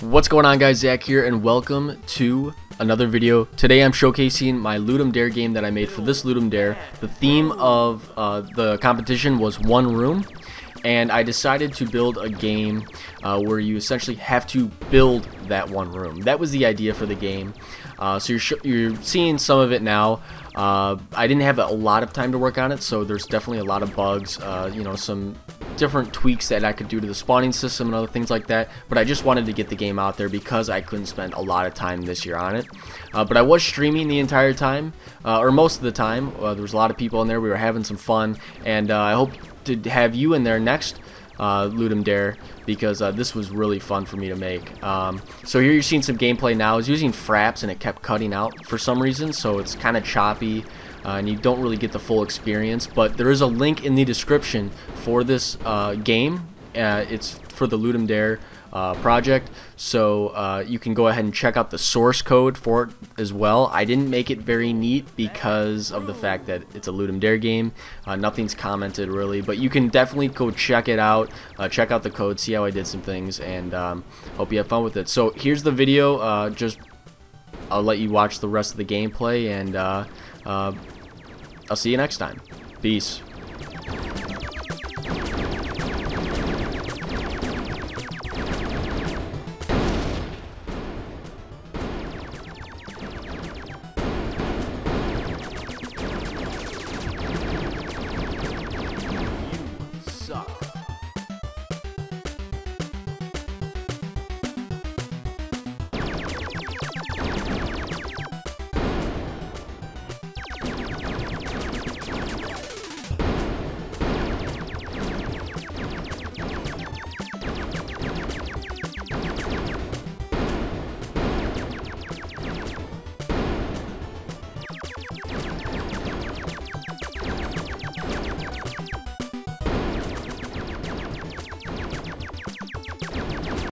What's going on guys, Zach here and welcome to another video. Today I'm showcasing my Ludum Dare game that I made for this Ludum Dare. The theme of uh, the competition was one room and I decided to build a game uh, where you essentially have to build that one room. That was the idea for the game. Uh, so you're, you're seeing some of it now. Uh, I didn't have a lot of time to work on it, so there's definitely a lot of bugs, uh, you know, some different tweaks that I could do to the spawning system and other things like that, but I just wanted to get the game out there because I couldn't spend a lot of time this year on it. Uh, but I was streaming the entire time, uh, or most of the time. Uh, there was a lot of people in there. We were having some fun, and uh, I hope to have you in there next uh, Ludum Dare because uh, this was really fun for me to make. Um, so here you're seeing some gameplay now. I was using fraps and it kept cutting out for some reason, so it's kind of choppy uh, and you don't really get the full experience. But there is a link in the description for this uh, game. Uh, it's for the Ludum Dare uh, project. So uh, you can go ahead and check out the source code for it as well. I didn't make it very neat because of the fact that it's a Ludum Dare game. Uh, nothing's commented really, but you can definitely go check it out. Uh, check out the code, see how I did some things, and um, hope you have fun with it. So here's the video. Uh, just I'll let you watch the rest of the gameplay, and uh, I'll see you next time. Peace.